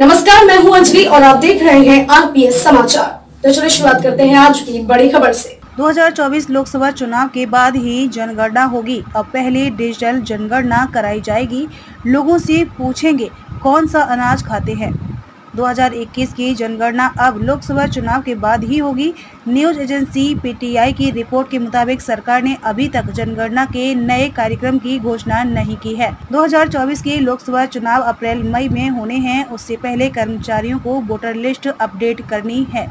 नमस्कार, मैं हूँ अंजलि और आप देख रहे हैं आरपीएस समाचार। तो चलिए शुरुआत करते हैं आज की बड़ी खबर से। 2024 लोकसभा चुनाव के बाद ही जनगणना होगी। अब पहले डिजिटल जनगणना कराई जाएगी। लोगों से पूछेंगे, कौन सा अनाज खाते हैं? 2021 की जनगणना अब लोकसभा चुनाव के बाद ही होगी। न्यूज़ एजेंसी पीटीआई की रिपोर्ट के मुताबिक सरकार ने अभी तक जनगणना के नए कार्यक्रम की घोषणा नहीं की है। 2024 के लोकसभा चुनाव अप्रैल मई में होने हैं। उससे पहले कर्मचारियों को वोटर लिस्ट अपडेट करनी है।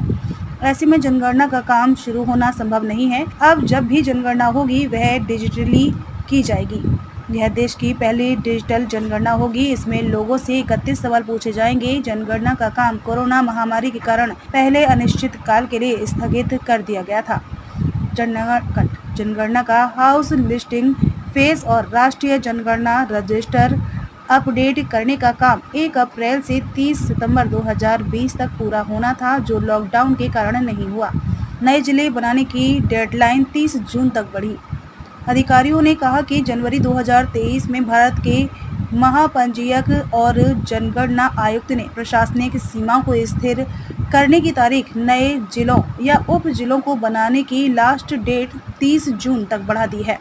ऐसे में जनगणना का काम शुरू होना संभव नहीं है। अब जब भी जनगणना होगी, वह डिजिटली की जाएगी। यह देश की पहली डिजिटल जनगणना होगी। इसमें लोगों से इकतीस सवाल पूछे जाएँगे। जनगणना का काम कोरोना महामारी के कारण पहले अनिश्चित काल के लिए स्थगित कर दिया गया था। जनगणना का हाउस लिस्टिंग फेस और राष्ट्रीय जनगणना रजिस्टर अपडेट करने का काम 1 अप्रैल से 30 सितंबर 2020 तक पूरा होना था, जो लॉकडाउन के कारण नहीं हुआ। नए ज़िले बनाने की डेडलाइन 30 जून तक बढ़ी। अधिकारियों ने कहा कि जनवरी 2023 में भारत के महापंजीयक और जनगणना आयुक्त ने प्रशासनिक सीमा को स्थिर करने की तारीख नए जिलों या उप जिलों को बनाने की लास्ट डेट 30 जून तक बढ़ा दी है।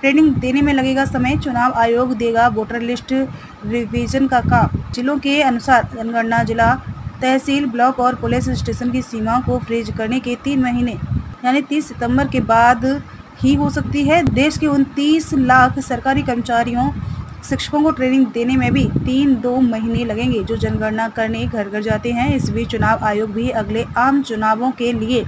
ट्रेनिंग देने में लगेगा समय, चुनाव आयोग देगा वोटर लिस्ट, रिवीजन का काम। जिलों के अनुसार जनगणना जिला तहसील, ब्लॉक और पुलिस स्टेशन की सीमाओं को फ्रीज करने के तीन महीने, यानी 30 सितंबर के बाद ही हो सकती है। देश के उनतीस लाख सरकारी कर्मचारियों, शिक्षकों को ट्रेनिंग देने में भी तीन दो महीने लगेंगे, जो जनगणना करने घर घर जाते हैं। इस बीच चुनाव आयोग भी अगले आम चुनावों के लिए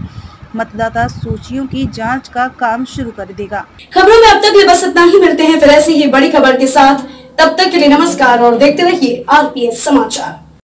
मतदाता सूचियों की जाँच का काम शुरू कर देगा। खबरों में अब तक ये बस इतना ही। मिलते हैं फिर ऐसी ही बड़ी खबर के साथ। तब तक के लिए नमस्कार और देखते रहिए आरपीएस समाचार।